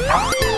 Oh!